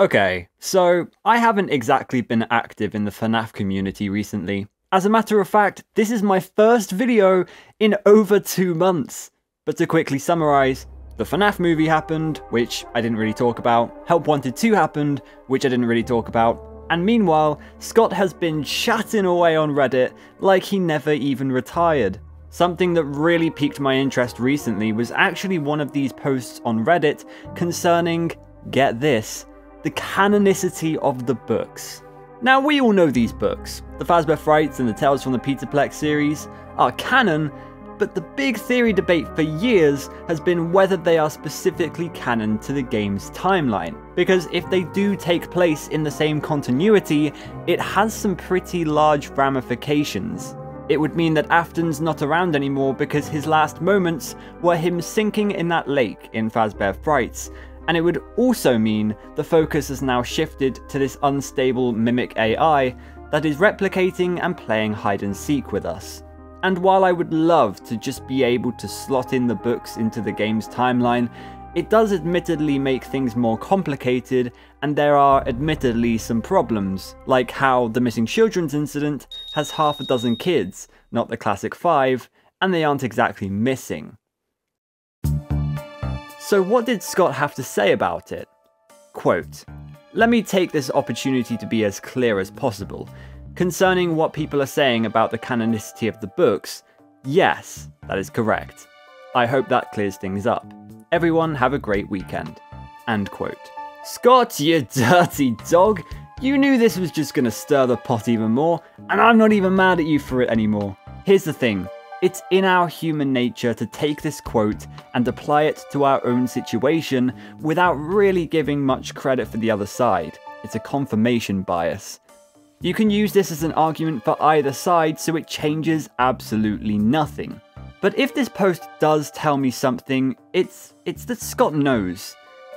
Okay, so I haven't exactly been active in the FNAF community recently. As a matter of fact, this is my first video in over two months. But to quickly summarise, the FNAF movie happened, which I didn't really talk about, Help Wanted 2 happened, which I didn't really talk about, and meanwhile, Scott has been chatting away on Reddit like he never even retired. Something that really piqued my interest recently was actually one of these posts on Reddit concerning, get this, the canonicity of the books. Now, we all know these books. The Fazbear Frights and the Tales from the Pizzaplex series are canon, but the big theory debate for years has been whether they are specifically canon to the game's timeline. Because if they do take place in the same continuity, it has some pretty large ramifications. It would mean that Afton's not around anymore because his last moments were him sinking in that lake in Fazbear Frights, and it would also mean the focus has now shifted to this unstable mimic AI that is replicating and playing hide and seek with us. And while I would love to just be able to slot in the books into the game's timeline, it does admittedly make things more complicated, and there are admittedly some problems, like how the missing children's incident has half a dozen kids, not the classic five, and they aren't exactly missing. So, what did Scott have to say about it? Quote Let me take this opportunity to be as clear as possible. Concerning what people are saying about the canonicity of the books, yes, that is correct. I hope that clears things up. Everyone have a great weekend. End quote. Scott, you dirty dog! You knew this was just gonna stir the pot even more, and I'm not even mad at you for it anymore. Here's the thing it's in our human nature to take this quote and apply it to our own situation without really giving much credit for the other side. It's a confirmation bias. You can use this as an argument for either side so it changes absolutely nothing. But if this post does tell me something, it's it's that Scott knows.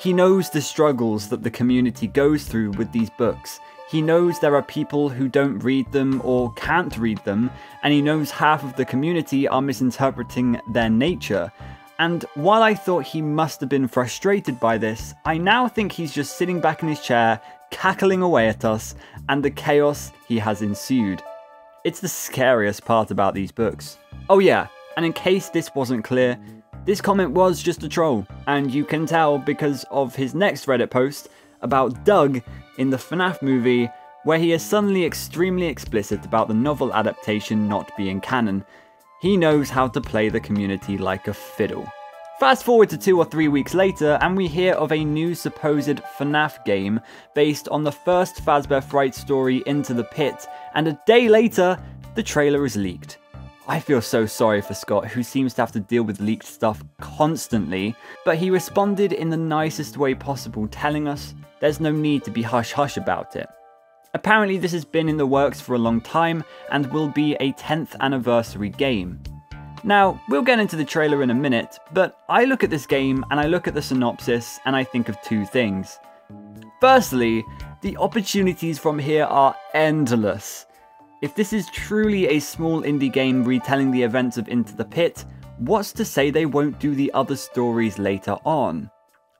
He knows the struggles that the community goes through with these books, he knows there are people who don't read them or can't read them, and he knows half of the community are misinterpreting their nature. And while I thought he must have been frustrated by this, I now think he's just sitting back in his chair, cackling away at us, and the chaos he has ensued. It's the scariest part about these books. Oh yeah, and in case this wasn't clear, this comment was just a troll, and you can tell because of his next Reddit post about Doug in the FNAF movie, where he is suddenly extremely explicit about the novel adaptation not being canon. He knows how to play the community like a fiddle. Fast forward to two or three weeks later, and we hear of a new supposed FNAF game based on the first Fazbear Fright story Into the Pit, and a day later, the trailer is leaked. I feel so sorry for Scott, who seems to have to deal with leaked stuff constantly, but he responded in the nicest way possible, telling us there's no need to be hush hush about it. Apparently, this has been in the works for a long time and will be a 10th anniversary game. Now, we'll get into the trailer in a minute, but I look at this game and I look at the synopsis and I think of two things. Firstly, the opportunities from here are endless. If this is truly a small indie game retelling the events of Into the Pit, what's to say they won't do the other stories later on?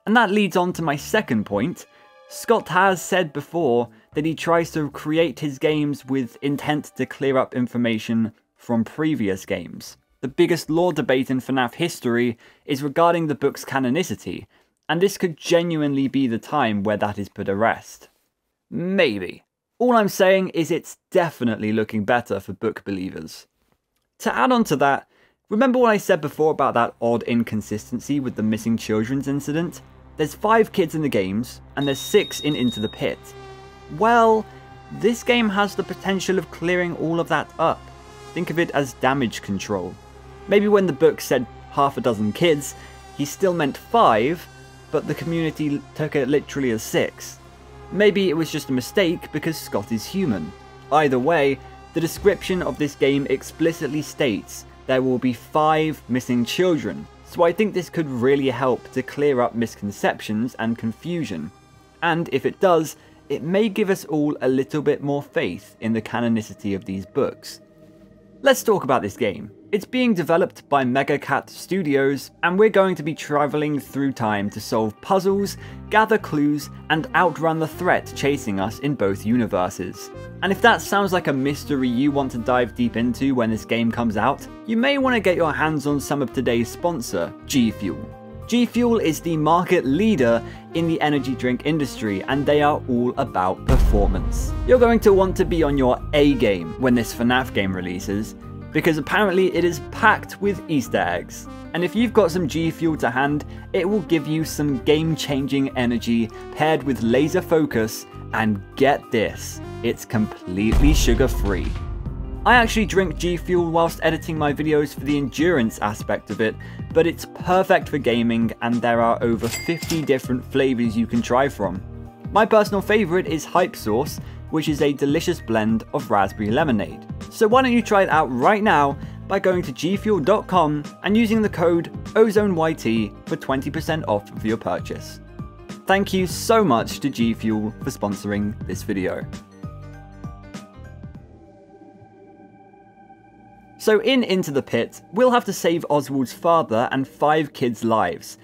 And that leads on to my second point. Scott has said before that he tries to create his games with intent to clear up information from previous games. The biggest lore debate in FNAF history is regarding the book's canonicity, and this could genuinely be the time where that is put to rest. Maybe. All I'm saying is it's definitely looking better for book believers. To add on to that, remember what I said before about that odd inconsistency with the missing children's incident? There's five kids in the games, and there's six in Into the Pit. Well, this game has the potential of clearing all of that up. Think of it as damage control. Maybe when the book said half a dozen kids, he still meant five, but the community took it literally as six. Maybe it was just a mistake because Scott is human. Either way, the description of this game explicitly states there will be five missing children, so I think this could really help to clear up misconceptions and confusion. And if it does, it may give us all a little bit more faith in the canonicity of these books. Let's talk about this game. It's being developed by Megacat Studios, and we're going to be travelling through time to solve puzzles, gather clues, and outrun the threat chasing us in both universes. And if that sounds like a mystery you want to dive deep into when this game comes out, you may want to get your hands on some of today's sponsor, G Fuel. G Fuel is the market leader in the energy drink industry and they are all about performance. You're going to want to be on your A game when this FNAF game releases because apparently it is packed with Easter eggs. And if you've got some G Fuel to hand, it will give you some game changing energy paired with laser focus and get this, it's completely sugar free. I actually drink G Fuel whilst editing my videos for the endurance aspect of it, but it's perfect for gaming and there are over 50 different flavours you can try from. My personal favourite is Hype Sauce, which is a delicious blend of raspberry lemonade. So why don't you try it out right now by going to gfuel.com and using the code OZONEYT for 20% off of your purchase. Thank you so much to G Fuel for sponsoring this video. So in Into the Pit, we'll have to save Oswald's father and five kids' lives,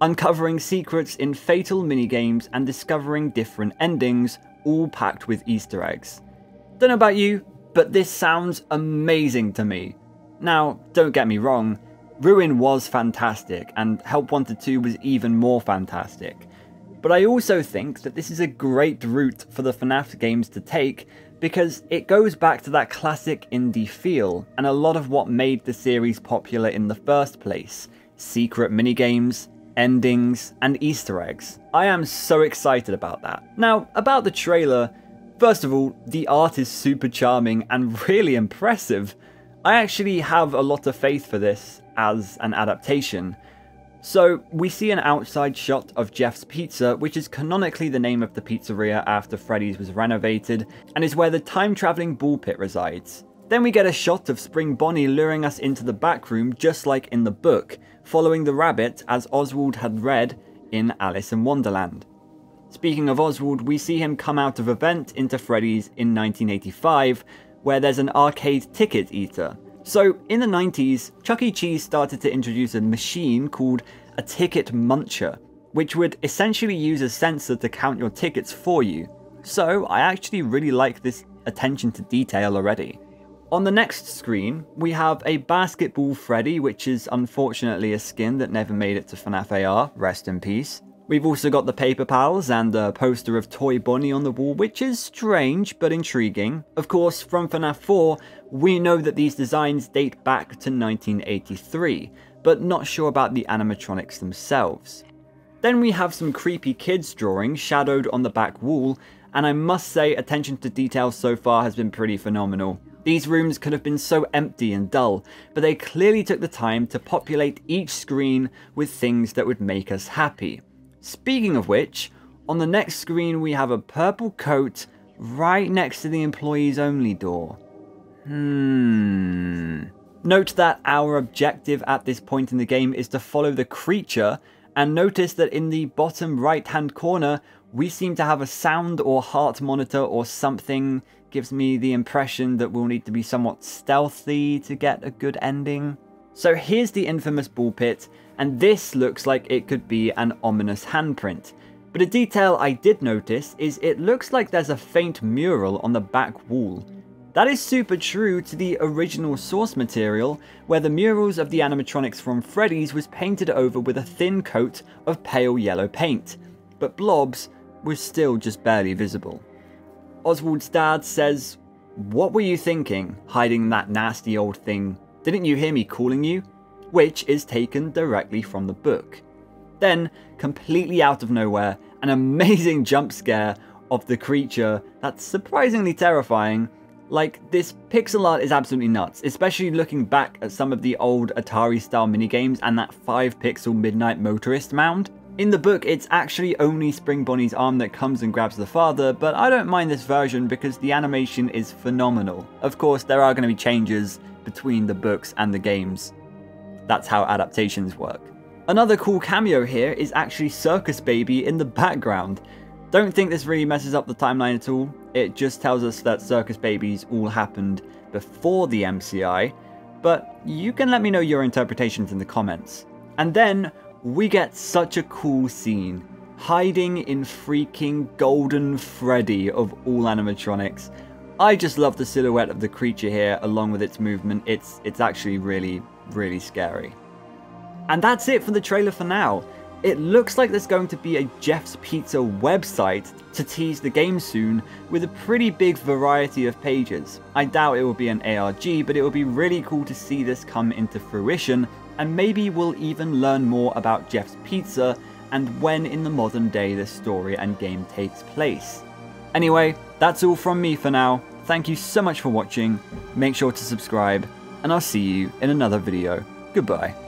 uncovering secrets in fatal minigames and discovering different endings, all packed with Easter eggs. Don't know about you, but this sounds amazing to me. Now, don't get me wrong, Ruin was fantastic, and Help Wanted 2 was even more fantastic. But I also think that this is a great route for the FNAF games to take because it goes back to that classic indie feel and a lot of what made the series popular in the first place secret minigames, endings, and Easter eggs. I am so excited about that. Now, about the trailer, first of all, the art is super charming and really impressive. I actually have a lot of faith for this as an adaptation. So, we see an outside shot of Jeff's Pizza, which is canonically the name of the pizzeria after Freddy's was renovated, and is where the time-travelling ball pit resides. Then we get a shot of Spring Bonnie luring us into the back room just like in the book, following the rabbit as Oswald had read in Alice in Wonderland. Speaking of Oswald, we see him come out of a vent into Freddy's in 1985, where there's an arcade ticket eater, so, in the 90s, Chuck E. Cheese started to introduce a machine called a ticket muncher, which would essentially use a sensor to count your tickets for you. So, I actually really like this attention to detail already. On the next screen, we have a Basketball Freddy, which is unfortunately a skin that never made it to FNAF AR, rest in peace. We've also got the Paper Pals and a poster of Toy Bonnie on the wall, which is strange but intriguing. Of course, from FNAF 4, we know that these designs date back to 1983, but not sure about the animatronics themselves. Then we have some creepy kids drawings shadowed on the back wall, and I must say attention to detail so far has been pretty phenomenal. These rooms could have been so empty and dull, but they clearly took the time to populate each screen with things that would make us happy. Speaking of which, on the next screen we have a purple coat right next to the employees only door. Hmm. Note that our objective at this point in the game is to follow the creature, and notice that in the bottom right hand corner, we seem to have a sound or heart monitor or something. Gives me the impression that we'll need to be somewhat stealthy to get a good ending. So here's the infamous ball pit, and this looks like it could be an ominous handprint. But a detail I did notice is it looks like there's a faint mural on the back wall. That is super true to the original source material, where the murals of the animatronics from Freddy's was painted over with a thin coat of pale yellow paint, but Blob's was still just barely visible. Oswald's dad says, What were you thinking, hiding that nasty old thing? Didn't you hear me calling you? which is taken directly from the book. Then, completely out of nowhere, an amazing jump scare of the creature that's surprisingly terrifying. Like, this pixel art is absolutely nuts, especially looking back at some of the old Atari style minigames and that 5 pixel Midnight Motorist mound. In the book, it's actually only Spring Bonnie's arm that comes and grabs the father, but I don't mind this version because the animation is phenomenal. Of course, there are going to be changes between the books and the games. That's how adaptations work. Another cool cameo here is actually Circus Baby in the background. Don't think this really messes up the timeline at all. It just tells us that Circus Baby's all happened before the MCI, but you can let me know your interpretations in the comments. And then we get such a cool scene, hiding in freaking Golden Freddy of all animatronics. I just love the silhouette of the creature here along with its movement. It's it's actually really really scary. And that's it for the trailer for now. It looks like there's going to be a Jeff's Pizza website to tease the game soon, with a pretty big variety of pages. I doubt it will be an ARG, but it will be really cool to see this come into fruition, and maybe we'll even learn more about Jeff's Pizza and when in the modern day this story and game takes place. Anyway, that's all from me for now. Thank you so much for watching, make sure to subscribe, and I'll see you in another video. Goodbye.